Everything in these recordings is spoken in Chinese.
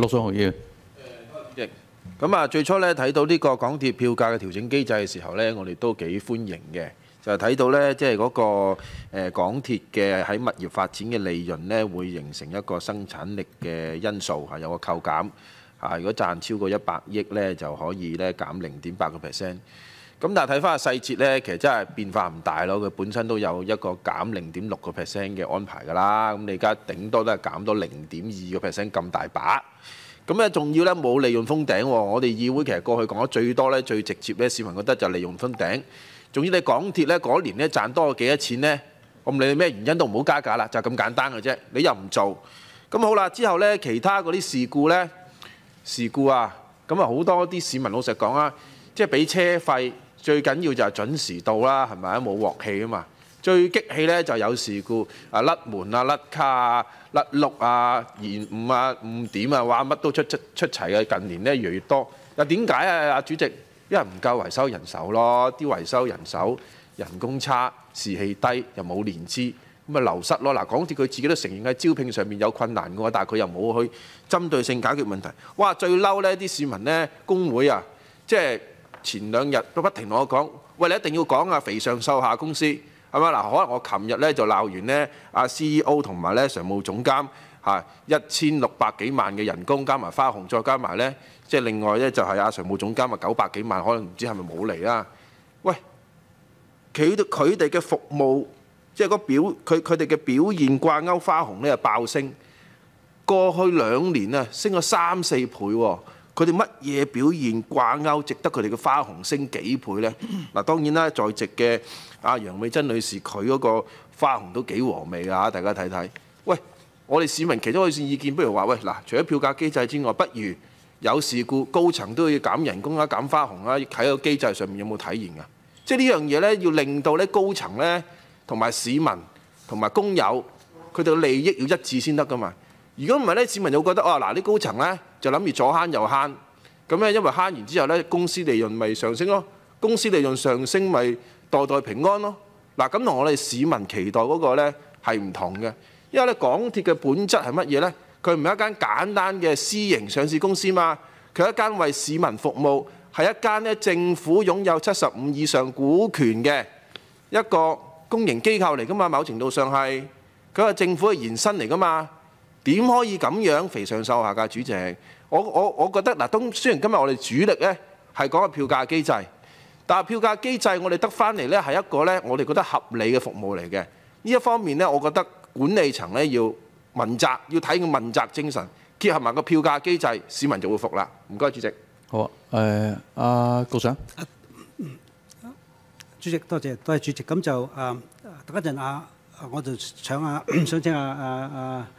陸頌雄議員，咁啊，最初咧睇到呢個港鐵票價嘅調整機制嘅時候咧，我哋都幾歡迎嘅，就係睇到咧，即係嗰個誒港鐵嘅喺物業發展嘅利潤咧，會形成一個生產力嘅因素嚇，有個扣減嚇。如果賺超過一百億咧，就可以咧減零點八個 percent。咁但係睇翻個細節咧，其實真係變化唔大咯。佢本身都有一個減零點六個 percent 嘅安排㗎啦。咁你而家頂多都係減到零點二個 percent 咁大把。咁咧仲要咧冇利用封頂喎。我哋議會其實過去講得最多咧、最直接咧，市民覺得就利用封頂。仲要你港鐵咧嗰年咧賺多咗幾多錢咧，我唔理你咩原因都唔好加價啦，就係咁簡單嘅啫。你又唔做，咁好啦。之後咧其他嗰啲事故咧，事故啊，咁啊好多啲市民老實講啊，即係俾車費最緊要就係準時到啦，係咪啊？冇鑊氣啊嘛。最激氣咧就有事故啊，甩門啊、甩卡啊、甩轆啊、延誤啊、誤點啊，哇乜都出出出齊嘅。近年咧越嚟越多。嗱點解啊？阿主席，因為唔夠維修人手咯，啲維修人手人工差、士氣低，又冇年資，咁啊流失咯。嗱，港鐵佢自己都承認喺招聘上面有困難嘅喎，但係佢又冇去針對性解決問題。哇！最嬲呢啲市民呢，工會啊，即係前兩日都不停同我講，喂，你一定要講啊，肥上瘦下公司。係咪嗱？可能我琴日咧就鬧完呢阿 CEO 同埋咧常務總監嚇一千六百幾萬嘅人工，加埋花紅，再加埋咧即係另外咧就係阿常務總監啊九百幾萬，可能唔知係咪冇嚟啦？喂，佢哋佢哋嘅服務即係個表，佢佢哋嘅表現掛鈎花紅咧爆升，過去兩年啊升咗三四倍喎。佢哋乜嘢表現掛鈎，值得佢哋嘅花紅升幾倍呢？嗱，當然啦，在席嘅阿楊美珍女士，佢嗰個花紅都幾和味㗎，大家睇睇。喂，我哋市民其中一線意見，不如話喂嗱，除咗票價機制之外，不如有事故高層都要減人工啊、減花紅啊，喺個機制上面有冇體現㗎？即係呢樣嘢呢，要令到咧高層呢，同埋市民同埋工友，佢哋嘅利益要一致先得㗎嘛。如果唔係咧，市民就會覺得哦，嗱啲高層咧就諗住左慳右慳，咁咧因為慳完之後咧，公司利潤咪上升咯，公司利潤上升咪代代平安咯。嗱，咁同我哋市民期待嗰個咧係唔同嘅，因為咧港鐵嘅本質係乜嘢咧？佢唔係一間簡單嘅私營上市公司嘛，佢係一間為市民服務，係一間咧政府擁有七十五以上股權嘅一個公營機構嚟噶嘛。某程度上係佢係政府嘅延伸嚟噶嘛。點可以咁樣肥上瘦下㗎，主席？我我我覺得嗱，當雖然今日我哋主力咧係講個票價機制，但係票價機制我哋得翻嚟咧係一個咧我哋覺得合理嘅服務嚟嘅。呢一方面咧，我覺得管理層咧要問責，要睇個問責精神，結合埋個票價機制，市民就會服啦。唔該，主席。好啊，誒，阿局長，主席多謝，多謝主席。咁就誒，等一陣啊，我就搶 啊，想請啊啊啊〜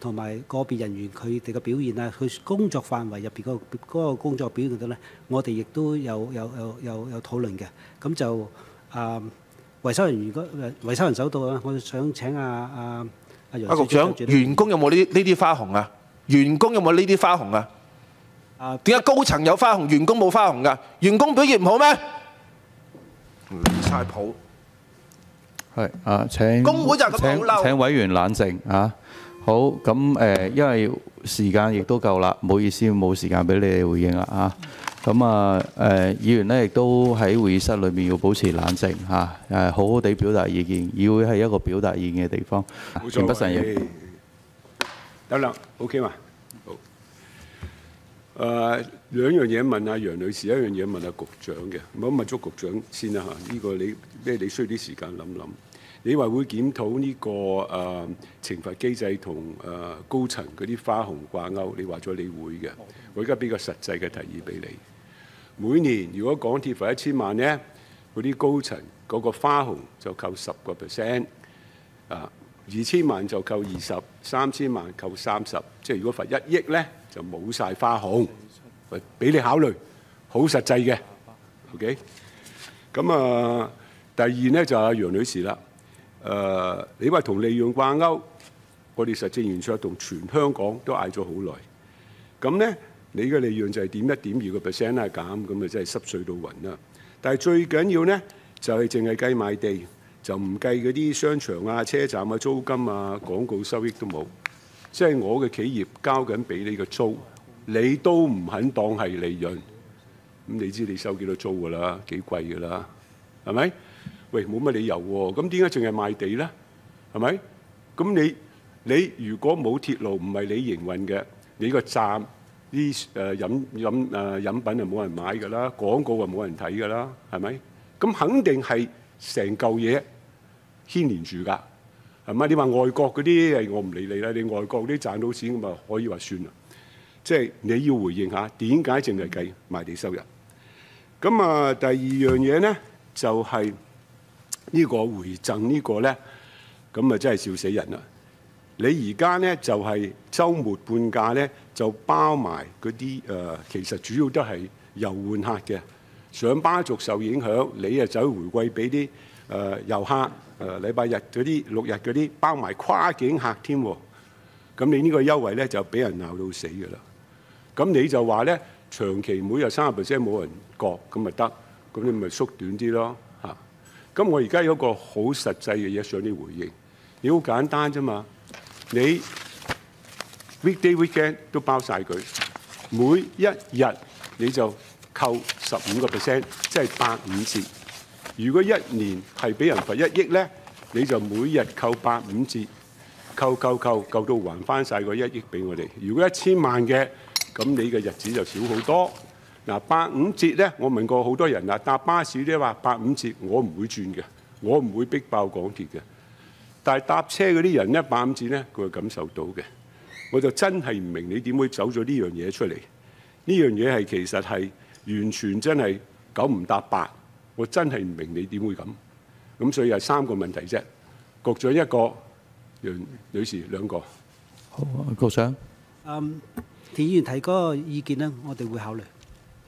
同埋個別人員佢哋嘅表現啊，佢工作範圍入邊個嗰個工作表現度咧，我哋亦都有有有有有討論嘅。咁就啊維修人員嗰維修人手度啊，我想請阿阿阿楊阿局長，員工有冇呢呢啲花紅啊？員工有冇呢啲花紅啊？啊點解高層有花紅，員工冇花紅㗎？員工表現唔好咩？離晒譜。係啊，請工會就係咁請好嬲請委員冷靜啊！好，咁誒，因為時間亦都夠啦，唔好意思冇時間俾你哋回應啦啊！咁啊誒，議員咧亦都喺會議室裏面要保持冷靜嚇，誒好好地表達意見，議會係一個表達意見嘅地方。田北辰議員，得啦，OK 嘛？好。誒兩樣嘢問阿楊女士，一樣嘢問阿局長嘅，唔好問咗局長先啦嚇。呢個你咩？你需要啲時間諗諗。你話會檢討呢個誒懲罰機制同誒高層嗰啲花紅掛鈎，你話咗你會嘅。我而家俾個實際嘅提議俾你。每年如果港鐵罰一千萬呢，嗰啲高層嗰個花紅就扣十個 percent，啊二千萬就扣二十，三千萬扣三十，即係如果罰一億呢，就冇晒花紅，喂俾你考慮，好實際嘅，OK？咁啊，第二呢，就係阿楊女士啦，誒你話同利潤掛鈎，我哋實政圓桌同全香港都嗌咗好耐。咁呢，你嘅利潤就係點一點二個 percent 啦減，咁啊真係濕碎到暈啦。但係最緊要呢，就係淨係計賣地，就唔計嗰啲商場啊、車站啊、租金啊、廣告收益都冇。即係我嘅企業交緊俾你嘅租，你都唔肯當係利潤。咁你知你收幾多租㗎啦？幾貴㗎啦？係咪？喂，冇乜理由喎。咁點解淨係賣地呢？係咪？咁你你如果冇鐵路唔係你營運嘅，你個站啲誒飲飲誒飲品就冇人買㗎啦，廣告就冇人睇㗎啦，係咪？咁肯定係成嚿嘢牽連住㗎，係咪？你話外國嗰啲誒，我唔理你啦。你外國啲賺到錢咁啊，可以話算啦。即係你要回應下點解淨係計賣地收入？咁啊，第二樣嘢咧就係、呢個回贈呢個咧，咁啊真係笑死人啦！你而家咧就係、週末半價咧，就包埋嗰啲誒，其實主要都係遊玩客嘅，上班族受影響，你啊走回饋俾啲誒遊客，誒、禮拜日嗰啲、六日嗰啲，包埋跨境客添喎。咁你呢個優惠咧就俾人鬧到死㗎啦。咁你就話咧，長期每日三十 percent 冇人割，咁咪得，咁你咪縮短啲咯。咁我而家有一個好實際嘅嘢想你回應，你好簡單啫嘛，你 weekday weekend 都包晒佢，每一日你就扣十五個 percent，即係八五折。如果一年係俾人罰一億咧，你就每日扣八五折，扣扣扣扣到還翻晒個一億俾我哋。如果一千萬嘅，咁你嘅日子就少好多。嗱，八五折咧，我問過好多人啦，搭巴士啲話八五折，我唔會轉嘅，我唔會逼爆港鐵嘅。但係搭車嗰啲人咧，八五折咧，佢會感受到嘅。我就真係唔明你點會走咗呢樣嘢出嚟？呢樣嘢係其實係完全真係九唔搭八。我真係唔明你點會咁。咁所以係三個問題啫。局長一個，楊女士兩個。好，局長。嗯，田議員提嗰個意見咧，我哋會考慮。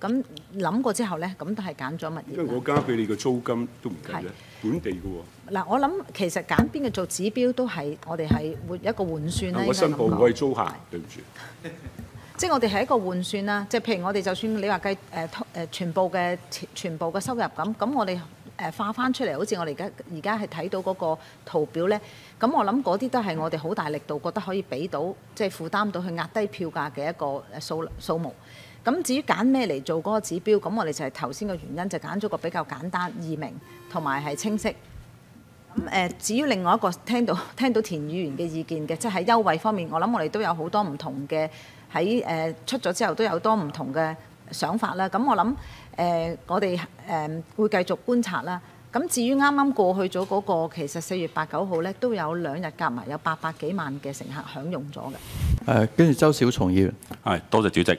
咁諗過之後咧，咁都係揀咗物業。因為我加俾你嘅租金都唔計咧，本地嘅喎。嗱，我諗其實揀邊個做指標都係我哋係換一個換算啦。我申報我係租客，對唔住。即係我哋係一個換算啦，即係譬如我哋就算你話計誒誒全部嘅全部嘅收入咁，咁我哋誒化翻出嚟，好似我哋而家而家係睇到嗰個圖表咧，咁我諗嗰啲都係我哋好大力度覺得可以俾到，即係負擔到去壓低票價嘅一個誒數數目。咁至於揀咩嚟做嗰個指標，咁我哋就係頭先嘅原因，就揀咗個比較簡單易明同埋係清晰。咁誒，至於另外一個聽到 聽到田議員嘅意見嘅，即係喺優惠方面，我諗我哋都有好多唔同嘅喺誒出咗之後都有多唔同嘅想法啦。咁我諗誒，我哋誒會繼續觀察啦。咁至於啱啱過去咗嗰個，其實四月八九號咧都有兩日夾埋有八百幾萬嘅乘客享用咗嘅。誒，跟住周小松議員。係，多謝主席。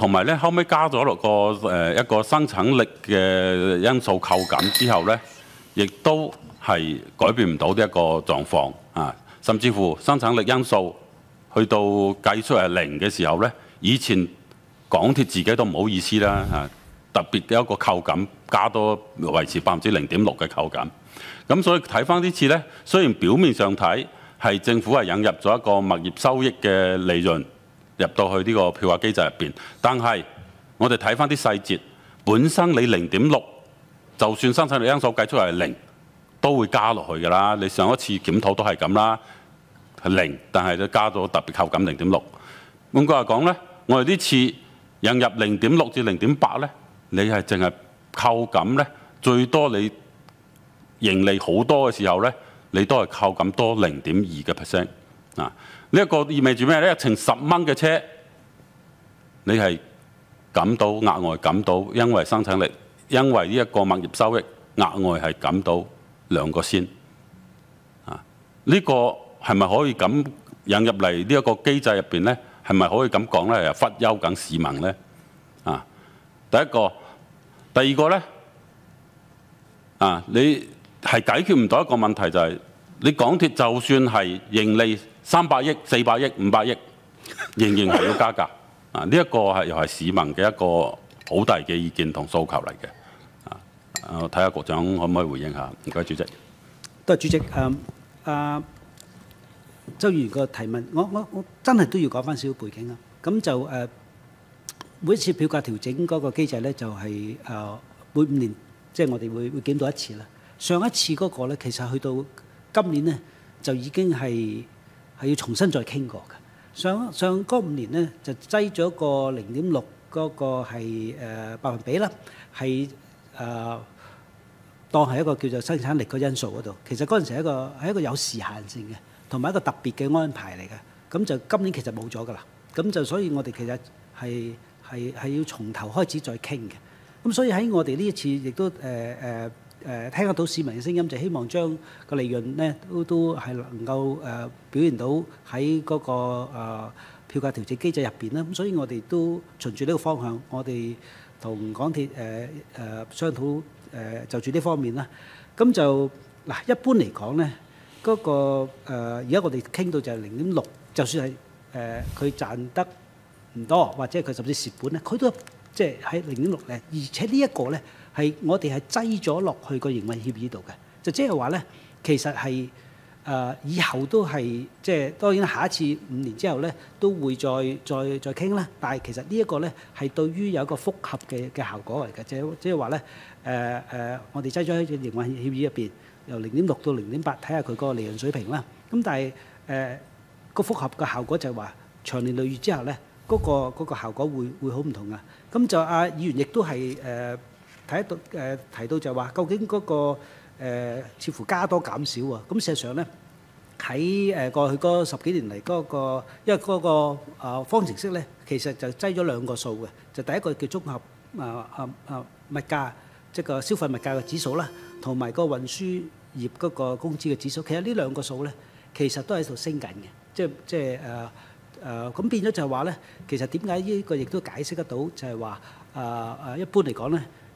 同埋咧，後尾加咗落個誒一個生產力嘅因素扣減之後咧，亦都係改變唔到呢一個狀況啊！甚至乎生產力因素去到計出係零嘅時候咧，以前港鐵自己都唔好意思啦嚇，特別嘅一個扣減加多維持百分之零點六嘅扣減。咁所以睇翻呢次咧，雖然表面上睇係政府係引入咗一個物業收益嘅利潤。入到去呢個票價機制入邊，但係我哋睇翻啲細節，本身你零點六，就算生產力因素計出嚟係零，都會加落去㗎啦。你上一次檢討都係咁啦，係零，但係都加咗特別扣減零點六。換句話講呢，我哋呢次引入零點六至零點八呢，你係淨係扣減呢，最多你盈利好多嘅時候呢，你都係扣咁多零點二嘅 percent 啊！呢一個意味住咩呢？一程十蚊嘅車，你係感到額外感到，因為生產力，因為呢一個物業收益，額外係感到兩個先啊！呢、個係咪可以咁引入嚟呢一個機制入邊呢？係咪可以咁講呢？又忽悠緊市民呢？啊！第一個，第二個呢，啊，你係解決唔到一個問題，就係、你港鐵就算係盈利三百億、四百億、五百億，仍然係要加價。啊，呢、一個係又係市民嘅一個好大嘅意見同訴求嚟嘅。啊，啊睇下局長可唔可以回應下？唔該，主席。多謝主席。誒、啊，周議員個提問，我我我真係都要講翻少少背景啊。咁就誒、每一次票價調整嗰個機制咧，就係、誒、每五年，即、係我哋會會檢討一次啦。上一次嗰個咧，其實去到今年咧，就已經係係要重新再傾過嘅。上上嗰五年咧，就擠咗個零點六嗰個係、誒百分比啦，係誒。當係一個叫做生產力個因素嗰度，其實嗰陣時係一個係一個有時限性嘅，同埋一個特別嘅安排嚟嘅。咁就今年其實冇咗㗎啦。咁就所以我哋其實係係係要從頭開始再傾嘅。咁所以喺我哋呢一次亦都誒誒誒聽得到市民嘅聲音，就希望將個利潤咧都都係能夠誒、表現到喺嗰、個、呃、票價調整機制入邊啦。咁所以我哋都循住呢個方向，我哋同港鐵誒誒、商討誒、就住呢方面啦。咁就嗱，一般嚟講咧，嗰、個而家我哋傾到就係零點六，就算係誒佢賺得唔多，或者佢甚至蝕本咧，佢都即係喺零點六咧。而且呢一個咧係我哋係擠咗落去個營運協議度嘅，就即係話咧，其實係誒、以後都係即係當然下一次五年之後咧都會再再再傾啦。但係其實呢一個咧係對於有一個複合嘅嘅效果嚟嘅，即係即係話咧誒誒，我哋擠咗喺個營運協議入邊，由零點六到零點八，睇下佢嗰個利潤水平啦。咁但係誒個複合嘅效果就係話長年累月之後咧，嗰、個嗰、個效果會會好唔同啊。咁就阿議員亦都係誒睇到誒提到就話，究竟嗰、個、呃、似乎加多減少啊？咁事實上咧。喺誒過去嗰十幾年嚟嗰、個，因為嗰、個啊方程式咧，其實就擠咗兩個數嘅，就第一個叫綜合啊啊啊物價，即個消費物價嘅指數啦，同埋個運輸業嗰個工資嘅指數。其實呢兩個數咧，其實都喺度升緊嘅，即係即誒誒咁變咗就係話咧，其實點解呢個亦都解釋得到，就係話啊啊一般嚟講咧。